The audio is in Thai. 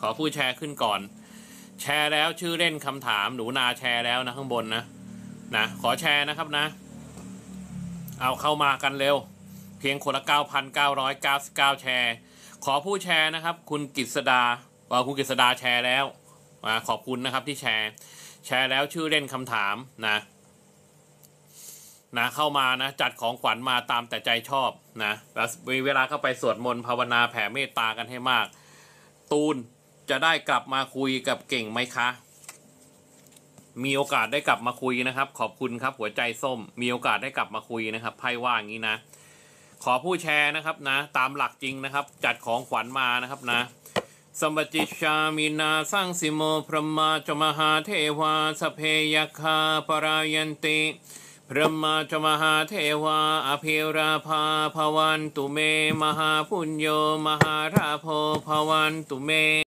ขอผู้แชร์ขึ้นก่อน แชร์แล้วชื่อเล่นคำถามหนูนาแชร์แล้วนะข้างบนนะนะขอแชร์นะครับนะ เอาเข้ามากันเร็ว เพียงคนละ 9,999 แชร์ ขอผู้แชร์นะครับ คุณกฤษดาเอ่อคุณกฤษดาแชร์แล้วอ่าขอบคุณนะครับที่แชร์ แชร์แล้วชื่อเล่นคำถามนะนะเข้ามานะจัดของขวัญมาตามแต่ใจชอบนะแล้วมีเวลาเข้าไปสวดมนต์ภาวนาแผ่เมตตากันให้มาก ตูน จะได้กลับมาคุยกับเก่งไหมคะ มีโอกาสได้กลับมาคุยนะครับ ขอบคุณครับหัวใจส้ม มีโอกาสได้กลับมาคุยนะครับไพ่ว่าอย่างนี้นะ ขอผู้แชร์นะครับนะ ตามหลักจริงนะครับ จัดของขวัญมานะครับนะสมบัติชามินาสร้างสิโมพรหมาจมหาเทวาสเพยคาปรายันติพระมาจมหาเทวาอภิราภาภวันตุเม มหาพุญโย มหาราโพภวันตุเม